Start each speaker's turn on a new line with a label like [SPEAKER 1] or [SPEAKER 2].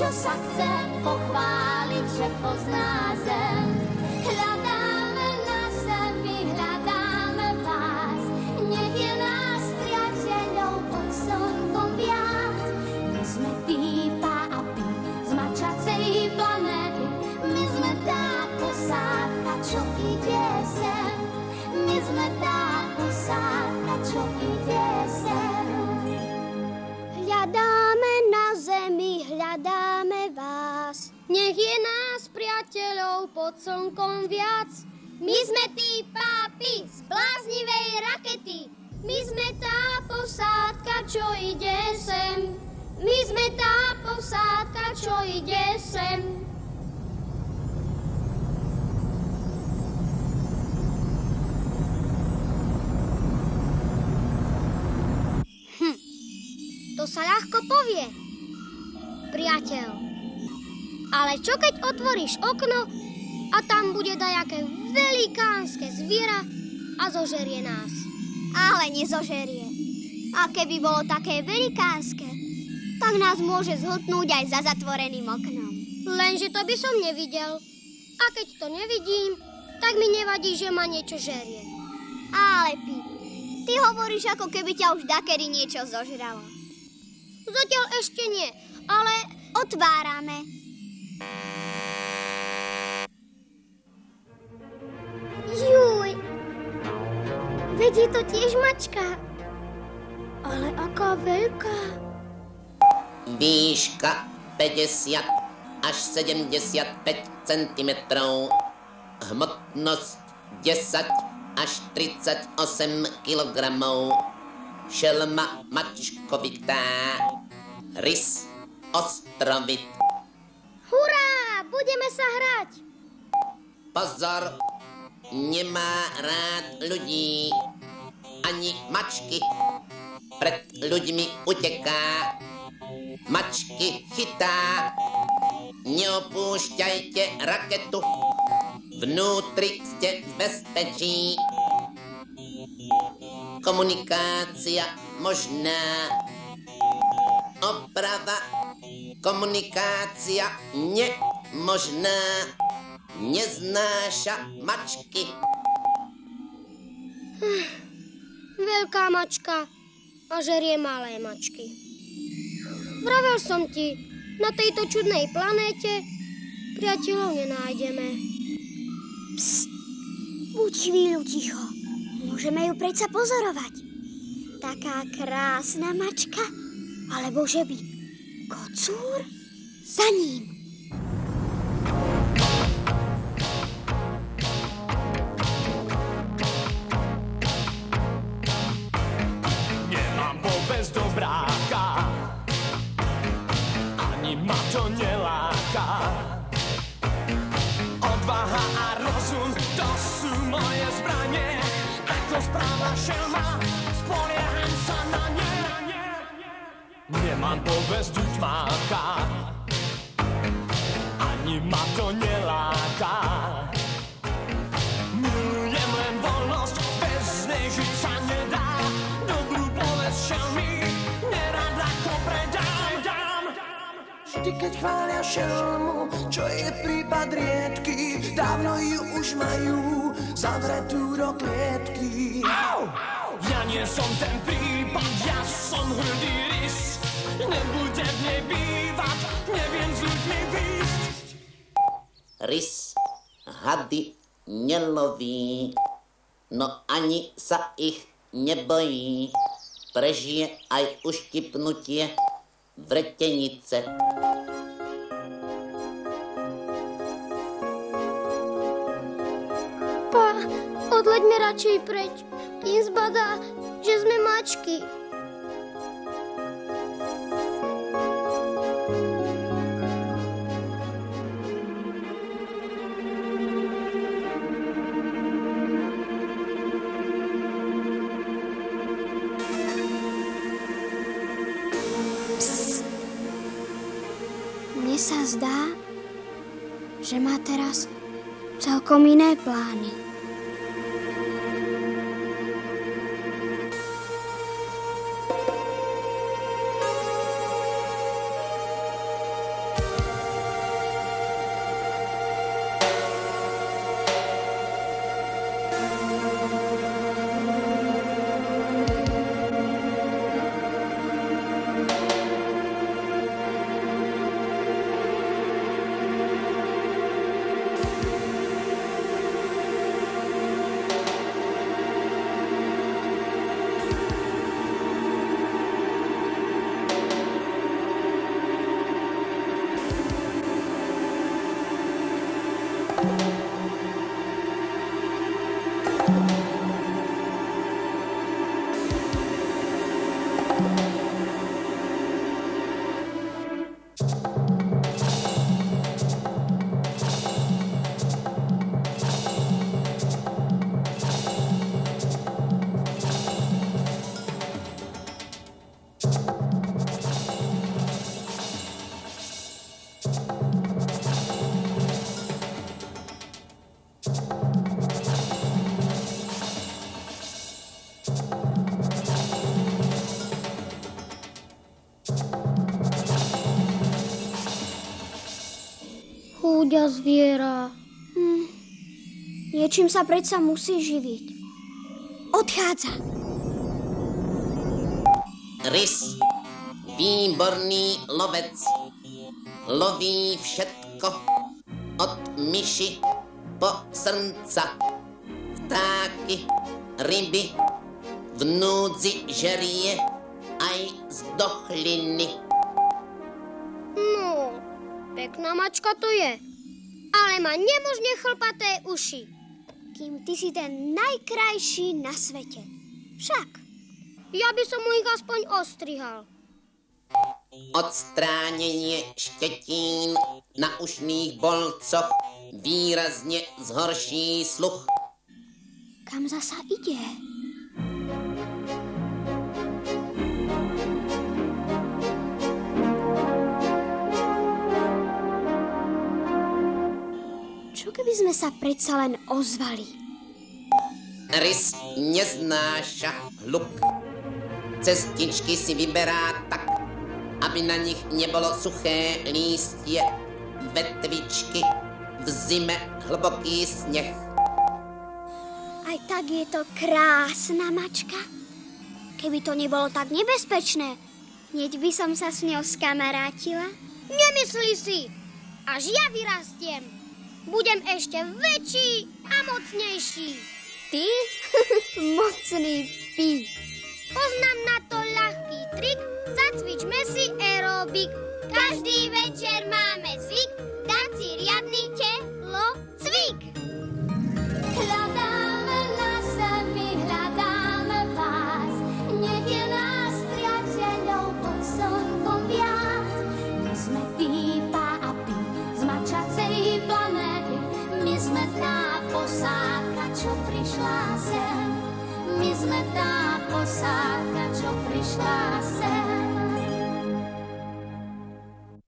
[SPEAKER 1] čo sa chce pochváliť, že pozná zem. Hľadáme Hľadáme
[SPEAKER 2] na zemi, hľadáme vás. Nech je nás, priateľov, pod slnkom viac. My sme tí pápi z bláznivej rakety. My sme tá posádka, čo ide sem. My sme tá posádka, čo ide sem. To sa ľahko povie, priateľ. Ale čo keď otvoríš okno a tam bude dajaké velikánske zviera a zožerie nás? Ale nezožerie. A keby bolo také velikánske, tak nás môže zhltnúť aj za zatvoreným oknom. Lenže to by som nevidel. A keď to nevidím, tak mi nevadí, že ma niečo žerie. Ale Pi, ty hovoríš, ako keby ťa už dakedy niečo zožralo. Zatiaľ ešte nie, ale otvárame. Juj, veď je to tiež mačka. Ale aká veľká.
[SPEAKER 3] Výška 50 až 75 cm. Hmotnosť 10 až 38 kg. Šelma mačkovitá. Rys ostrovit.
[SPEAKER 2] Hurá, budeme sa hrať.
[SPEAKER 3] Pozor, nemá rád ľudí. Ani mačky. Pred ľuďmi uteká. Mačky chytá. Neopúšťajte raketu. Vnútri ste v bezpečí. Komunikácia možná. Oprava. Komunikácia nemožná. Neznáša mačky.
[SPEAKER 2] Veľká mačka a žerie malé mačky. Vravel som ti, na tejto čudnej planéte priateľov nenájdeme. Psst, buď chvíľu ticho. Môžeme ju predsa pozorovať. Taká krásna mačka, alebo že by kocúr za ním.
[SPEAKER 4] Nemám vôbec dobráka, ani ma to neláka. Odvaha a rozum, to sú moje zbranie. Ako správa šelma, Nemám povesť utmáka, ani ma to neláka. Milujem len voľnosť, bez nej žiť sa nedá. Dobrú povesť šelmy, nerad ako predám. Dám.
[SPEAKER 5] Vždy keď chvália šelmu, čo je prípad riedky, dávno ju už majú zavretú do klietky.
[SPEAKER 4] Ja nie som ten prípad, ja som hrdý rys. Nebude v nej bývať, neviem s ľuďmi výsť.
[SPEAKER 3] Rys hady neloví, no ani sa ich nebojí. Prežije aj uštipnutie vretenice.
[SPEAKER 2] Pa, odleďme radšej preč, kým zbadá, že sme mačky. Sa zdá, že má teraz celkom iné plány. Chúďa zviera. Hm. Niečím sa predsa musí živiť. Odchádza.
[SPEAKER 3] Rys, výborný lovec, loví všetko od myši po srnca, vtáky, ryby, v núdzi žerie aj z dochliny.
[SPEAKER 2] No, pekná mačka to je. Ale má nemožne chlpaté uši. Kým ty si ten najkrajší na svete. Však, ja by som mu ich aspoň ostrihal.
[SPEAKER 3] Odstránění štětín na ušných bolcoch výrazně zhorší sluch.
[SPEAKER 2] Kam zasa ide? Keby sme sa predsa len ozvali?
[SPEAKER 3] Rys neznáša hluk. Cestičky si vyberá tak, aby na nich nebolo suché lístě, vetvičky, v zime hlboký sněh.
[SPEAKER 2] Aj tak je to krásna mačka. Keby to nebolo tak nebezpečné, hneď by som sa s ňou skamarátila. Nemyslí si! Až ja vyrastiem. Budem ešte väčší a mocnejší. Ty? Mocný pí. Poznám na to ľahký trik, zacvičme si aerobik. Každý večer máme
[SPEAKER 1] sem. My sme tá posádka, čo prišla sem.